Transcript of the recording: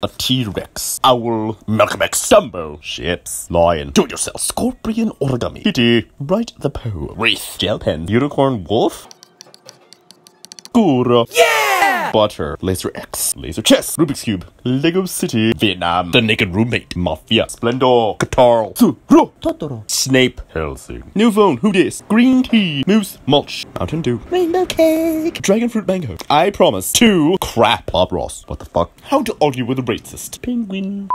A T-Rex, Owl, Malcolm-X, Dumbo, Ships, Lion, Do-It-Yourself, Scorpion, Origami, Kitty, Write the Poem, Wreath, Gel Pen, Unicorn, Wolf, Gura, yeah! Butter, Laser X, Laser Chess, Rubik's Cube, Lego City, Vietnam, The Naked Roommate, Mafia, Splendor, Guitar, Zuro, Totoro. Snape, Helsing, New Phone, Who Dis, Green Tea, Moose, Mulch, Mountain Dew, Rainbow cake. Dragon Fruit Mango. I promise. Two, crap. Bob Ross. What the fuck? How to argue with a racist. Penguin.